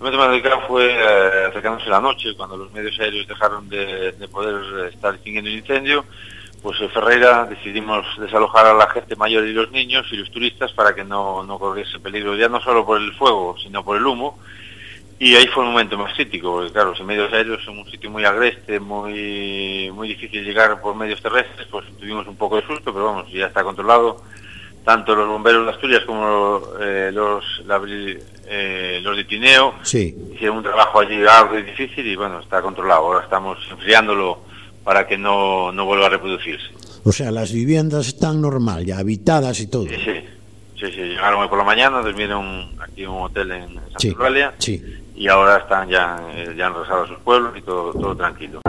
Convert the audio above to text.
momento más delicado fue eh, acercándose la noche, cuando los medios aéreos dejaron de, de poder estar extinguiendo el incendio, pues en Ferreira decidimos desalojar a la gente mayor y los niños y los turistas para que no, no corriese peligro, ya no solo por el fuego, sino por el humo. Y ahí fue un momento más crítico, porque claro, los medios aéreos son un sitio muy agreste, muy, muy difícil llegar por medios terrestres, pues tuvimos un poco de susto, pero vamos, ya está controlado. Tanto los bomberos de Asturias como eh, los, la- eh, los de Tineo Sí. hicieron un trabajo allí algo difícil y bueno, está controlado. Ahora estamos enfriándolo para que no, no vuelva a reproducirse. O sea, las viviendas están normal, ya habitadas y todo. Sí, sí, sí, sí, llegaron hoy por la mañana, durmieron aquí en un hotel en Santa Sí, Eulalia sí. y ahora están ya, eh, ya a sus pueblos y todo, todo tranquilo.